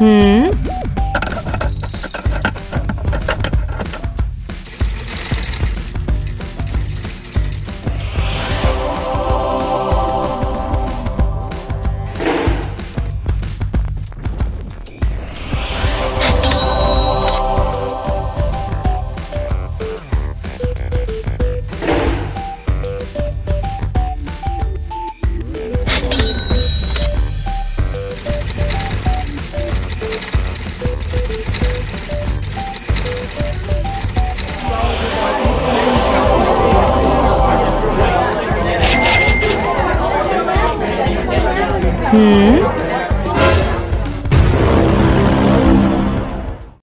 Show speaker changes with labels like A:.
A: 嗯。嗯。